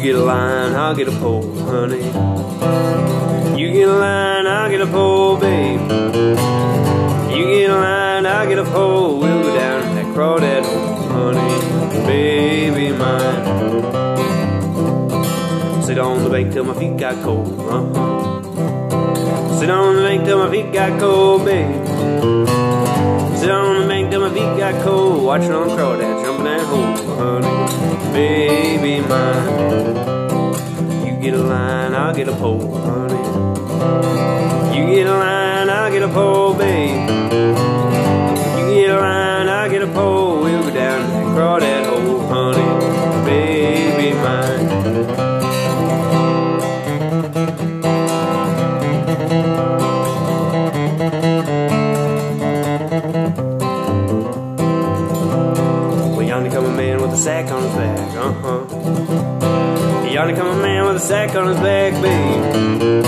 get a line, I'll get a pole, honey. You get a line, I'll get a pole, babe. You get a line, I'll get a pole. We'll go down that crawdad hole, honey, baby mine. Sit on the bank till my feet got cold, uh-huh. Sit on the bank till my feet got cold, babe. Sit on the bank till my feet got cold. Watching on the crawdads jumping that hole, honey, baby mine. Get a pole, honey. You get a line, I'll get a pole, babe. You get a line, I'll get a pole. We'll go down and crawl that hole, honey, baby mine. Well, yonder come a man with a sack on his back, uh-huh. Yonder come a man with a sack on his back, babe.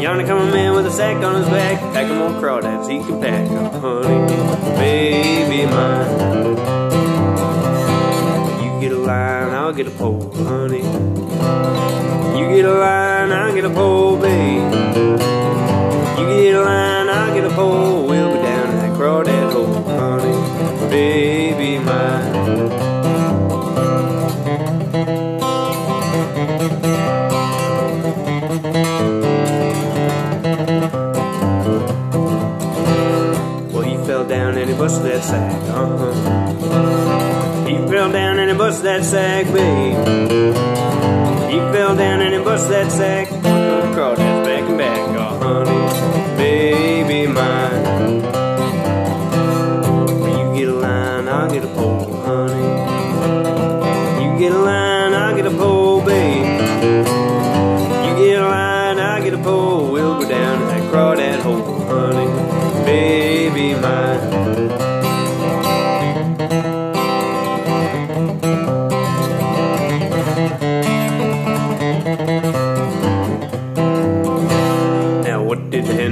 Yonder come a man with a sack on his back, packing more crawdads he can pack, oh, honey, baby mine. You get a line, I'll get a pole, honey. You get a line, sack, uh-huh. He fell down and he busted that sack, babe. He fell down and he busted that sack. Crawdads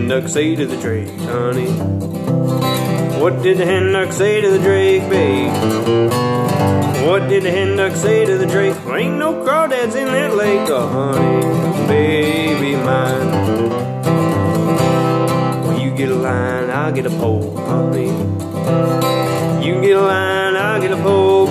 what hen duck say to the drake, honey? What did the hen duck say to the drake, babe? What did the hen duck say to the drake? Ain't no crawdads in that lake, oh honey, baby mine. Well, you get a line, I'll get a pole, honey. You get a line, I'll get a pole,